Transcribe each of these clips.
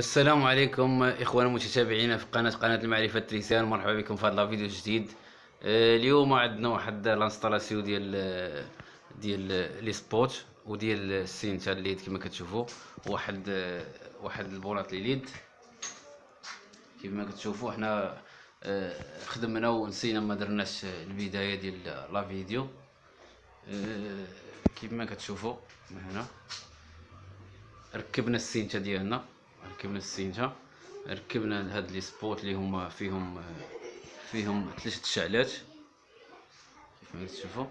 السلام عليكم اخوانا المتابعين في قناه قناة المعرفة التريسان مرحبا بكم في هذا الفيديو الجديد آه، اليوم عندنا واحد l'installation ديال ديال les spots وديال السينتا تاع ال LED كما كتشوفوا. واحد واحد البولاط les LED. كما كتشوفوا حنا آه، خدمنا ونسينا ما درناش البداية ديال la vidéo. آه، كما كتشوفوا هنا. ركبنا السينتا ديالنا. ركبنا السينتا ركبنا هاد les spots اللي هما فيهم فيهم ثلاثة تشعلات كيف ما تشوفوا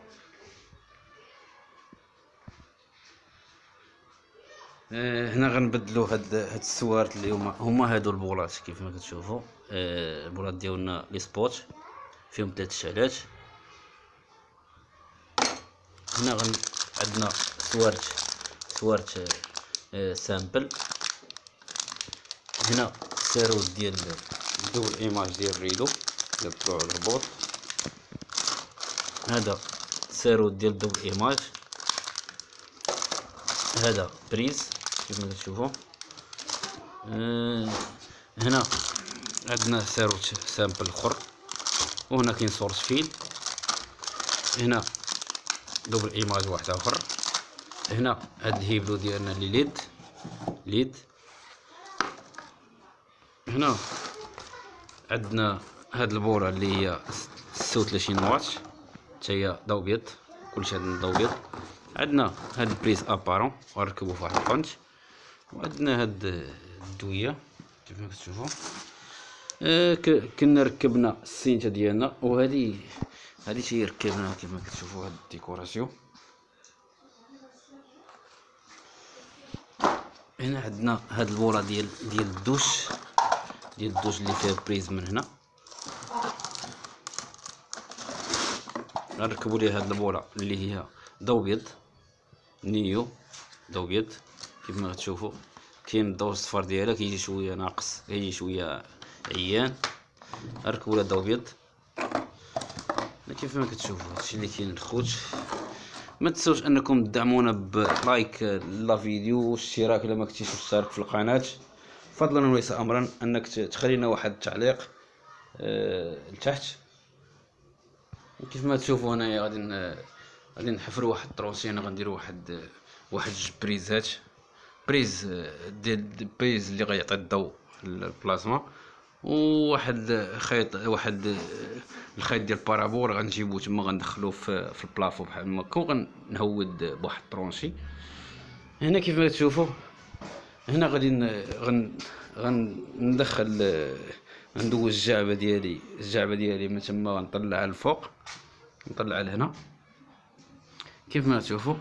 آه هنا غنبدلو هاد هاد السوارت اللي هما هما هادو البولات كيف ما كتشوفوا. آه البولات ديالنا les spots فيهم ثلاثة تشعلات هنا غن عندنا سوارت سوارت آه سامبل. هنا سيرو ديال دول إيماج ديال الريدو ديال طلوع الربوط هذا سيرو ديال دول إيماج. هذا بريز كيف ما تشوفوا. آه هنا عندنا سيرو سامبل أخر وهنا كاين سورس فيل هنا دبل ايماج واحد آخر. هنا هاد الهيبلو ديالنا اللي ليد. ليد. هنا. عندنا هاد البورة اللي هي ستة وثلاثين واط حتى هي ضو بيض كلشي عندنا ضو بيض. عندنا هاد البريز أبارون غنركبو في واحد البونت وعندنا هاد الدوية كيف ما كتشوفو. آه كنا ركبنا السينتا ديالنا وهادي هادي شي ركبنا كيف كتشوفو هاد ال décoration. هنا عندنا هاد البورة ديال ديال الدوش. ديال الدوش اللي فيها prise من هنا. غنركبوا ليه هاد البولة اللي هي ضو بيض نيو ضو بيض كيف ما تشوفوا كاين الضوء الصفر ديالها كيجي شوية ناقص كيجي شوية عيان. نركبوا لها ضو بيض. كيف ما كتشوفوا هادشي اللي كاين الخوت. ما تنسوش أنكم تدعمونا بلايك لا فيديو والاشتراك إلا ما كنتيش مشترك في القناة. فضلا وليس امرا أنك تخلي لنا واحد التعليق أه لتحت. كيف ما تشوفوا هنايا غادي غادي نحفروا واحد الطرونشي غنديروا واحد واحد جوج بريزات. prise ديال prise اللي غيعطي الضوء للبلازما وواحد خيط واحد الخيط ديال parabole غنجيبو تما غندخلوه في, في ال plafond بحال هكا وغنهود بواحد الطرونشي هنا كيف ما تشوفوا هنا غادي غن غندخل غندوز الجعبة ديالي. الجعبة ديالي من تما غنطلعها الفوق نطلعها لهنا كيف ما تشوفوا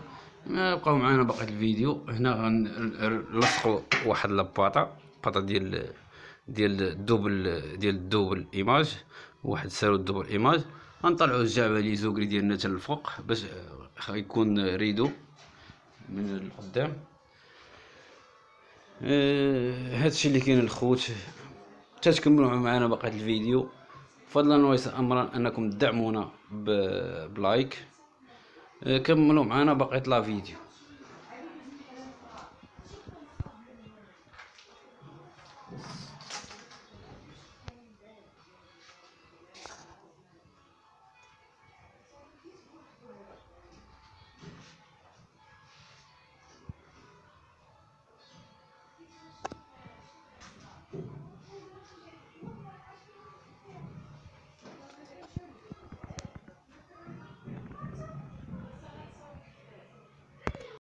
بقاو معنا باقي الفيديو. هنا غنلصقوا واحد لاباطا باطا ديال ديال ال double ديال ال double image. واحد سالو ال double image. غنطلعوا الجعبة لي زوغري ديالنا حتى الفوق باش يكون ريدو من القدام. آه هادشي اللي كاين الخوت حتى تكملوا معنا بقية الفيديو. فضلا وليس أمرا أنكم تدعمونا بلايك. آه كملوا معنا بقية لا فيديو.